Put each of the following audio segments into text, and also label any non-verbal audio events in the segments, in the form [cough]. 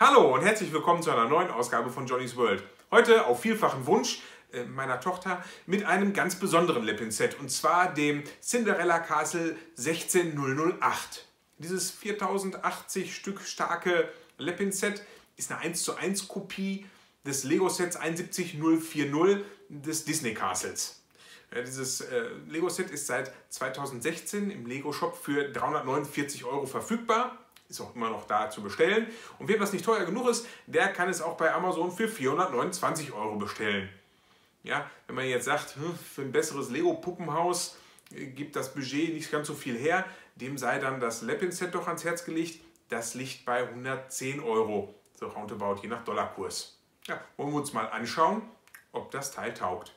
Hallo und herzlich willkommen zu einer neuen Ausgabe von Johnny's World. Heute auf vielfachen Wunsch äh, meiner Tochter mit einem ganz besonderen Lepin-Set und zwar dem Cinderella Castle 16008. Dieses 4080 Stück starke Lepin-Set ist eine 1 zu 1 Kopie des Lego-Sets 71040 des Disney Castles. Ja, dieses äh, Lego-Set ist seit 2016 im Lego-Shop für 349 Euro verfügbar ist auch immer noch da zu bestellen. Und wem das nicht teuer genug ist, der kann es auch bei Amazon für 429 Euro bestellen. Ja, wenn man jetzt sagt, hm, für ein besseres Lego-Puppenhaus äh, gibt das Budget nicht ganz so viel her, dem sei dann das Lepin-Set doch ans Herz gelegt. Das liegt bei 110 Euro, so roundabout, je nach Dollarkurs. Ja, wollen wir uns mal anschauen, ob das Teil taugt.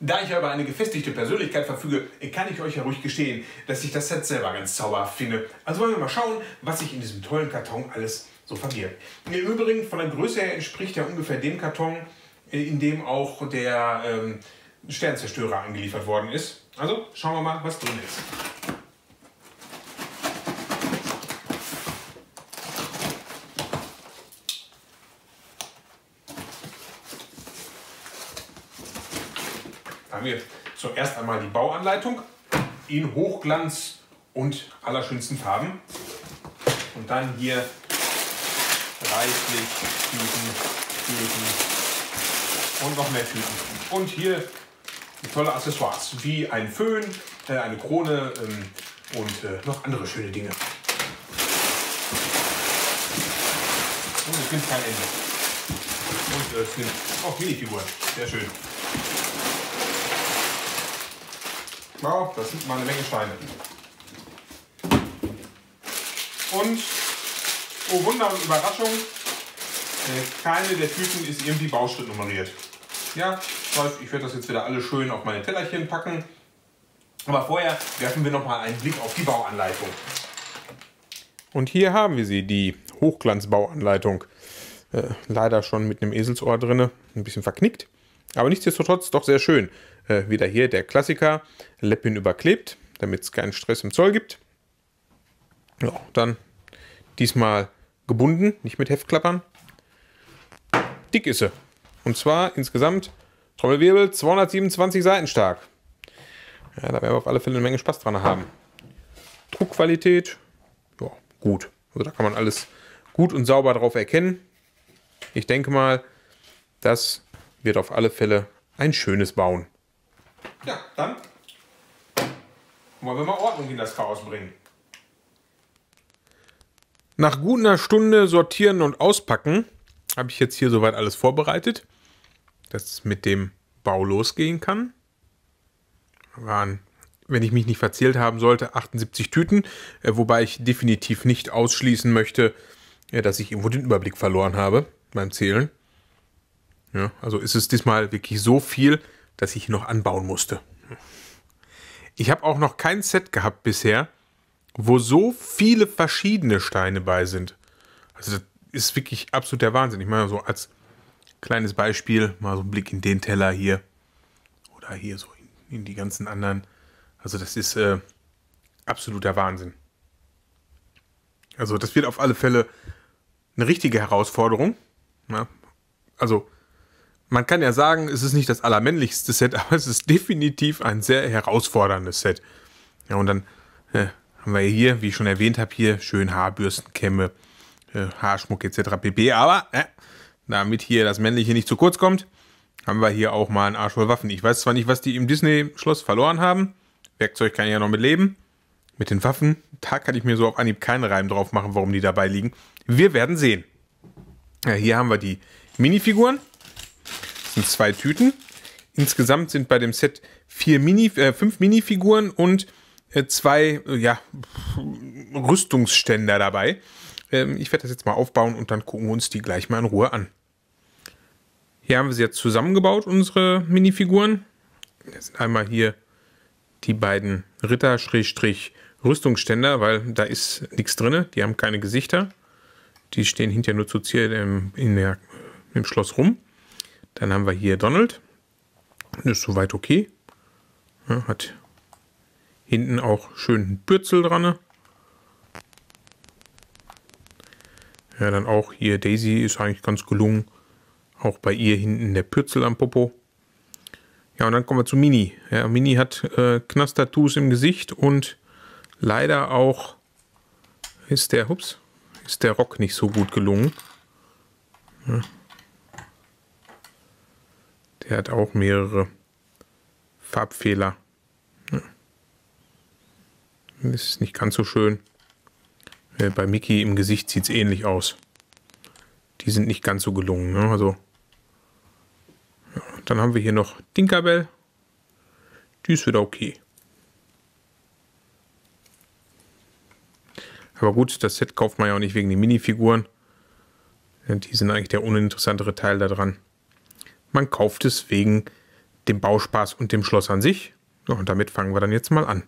Da ich aber eine gefestigte Persönlichkeit verfüge, kann ich euch ja ruhig gestehen, dass ich das Set selber ganz zauberhaft finde. Also wollen wir mal schauen, was sich in diesem tollen Karton alles so verbirgt. Im Übrigen, von der Größe her entspricht er ungefähr dem Karton, äh, in dem auch der ähm, Sternzerstörer angeliefert worden ist. Also schauen wir mal, was drin ist. Haben wir zuerst einmal die Bauanleitung in Hochglanz und allerschönsten Farben. Und dann hier reichlich Tüten, Tüten und noch mehr Tüten. Und hier tolle Accessoires, wie ein Föhn, äh, eine Krone ähm, und äh, noch andere schöne Dinge. Und es nimmt kein Ende. Und es nimmt auch Minifiguren. Sehr schön. Wow, das sind mal eine Menge Steine. Und, oh Wunder und Überraschung, äh, keine der Tüten ist irgendwie Bauschritt nummeriert. Ja, das heißt, ich werde das jetzt wieder alle schön auf meine Tellerchen packen. Aber vorher werfen wir noch mal einen Blick auf die Bauanleitung. Und hier haben wir sie, die Hochglanzbauanleitung. Äh, leider schon mit einem Eselsohr drin, ein bisschen verknickt. Aber nichtsdestotrotz doch sehr schön. Äh, wieder hier der Klassiker, Leppin überklebt, damit es keinen Stress im Zoll gibt. Ja, dann diesmal gebunden, nicht mit Heftklappern. Dick ist sie. Und zwar insgesamt, Trommelwirbel, 227 Seiten stark. Ja, da werden wir auf alle Fälle eine Menge Spaß dran haben. Druckqualität, ja, gut. Also da kann man alles gut und sauber drauf erkennen. Ich denke mal, das wird auf alle Fälle ein schönes Bauen. Ja, dann wollen wir mal Ordnung in das Chaos bringen. Nach gut einer Stunde sortieren und auspacken habe ich jetzt hier soweit alles vorbereitet, dass es mit dem Bau losgehen kann. Waren, wenn ich mich nicht verzählt haben sollte, 78 Tüten, äh, wobei ich definitiv nicht ausschließen möchte, dass ich irgendwo den Überblick verloren habe beim Zählen. Ja, also ist es diesmal wirklich so viel, dass ich noch anbauen musste. Ich habe auch noch kein Set gehabt bisher, wo so viele verschiedene Steine bei sind. Also das ist wirklich absolut der Wahnsinn. Ich meine so als kleines Beispiel mal so ein Blick in den Teller hier oder hier so in, in die ganzen anderen. Also das ist äh, absoluter Wahnsinn. Also das wird auf alle Fälle eine richtige Herausforderung. Ja, also man kann ja sagen, es ist nicht das allermännlichste Set, [laughs] aber es ist definitiv ein sehr herausforderndes Set. Ja, und dann äh, haben wir hier, wie ich schon erwähnt habe, hier schön Haarbürstenkämme, äh, Haarschmuck etc. pp. Aber äh, damit hier das Männliche nicht zu kurz kommt, haben wir hier auch mal einen Arsch voll Waffen. Ich weiß zwar nicht, was die im Disney-Schloss verloren haben. Werkzeug kann ich ja noch mit leben. Mit den Waffen, da kann ich mir so auf Anhieb keinen Reim drauf machen, warum die dabei liegen. Wir werden sehen. Ja, hier haben wir die Minifiguren sind zwei Tüten. Insgesamt sind bei dem Set vier Mini, äh, fünf Minifiguren und äh, zwei äh, ja, Rüstungsständer dabei. Ähm, ich werde das jetzt mal aufbauen und dann gucken wir uns die gleich mal in Ruhe an. Hier haben wir sie jetzt zusammengebaut, unsere Minifiguren. Das sind einmal hier die beiden Ritter-Rüstungsständer, weil da ist nichts drin. Die haben keine Gesichter. Die stehen hinterher nur zu Ziel im, in der, im Schloss rum. Dann haben wir hier Donald. Ist soweit okay. Ja, hat hinten auch schön einen Bürzel dran. Ja, dann auch hier Daisy ist eigentlich ganz gelungen. Auch bei ihr hinten der Pürzel am Popo. Ja, und dann kommen wir zu Mini. Ja, Mini hat äh, Knast-Tattoos im Gesicht und leider auch ist der, hups, ist der Rock nicht so gut gelungen. Ja. Der hat auch mehrere Farbfehler. Ja. Das ist nicht ganz so schön. Äh, bei Mickey im Gesicht sieht es ähnlich aus. Die sind nicht ganz so gelungen. Ne? Also, ja. Dann haben wir hier noch Tinkerbell. Die ist wieder okay. Aber gut, das Set kauft man ja auch nicht wegen den Minifiguren. Die sind eigentlich der uninteressantere Teil daran. Man kauft es wegen dem Bauspaß und dem Schloss an sich. und damit fangen wir dann jetzt mal an.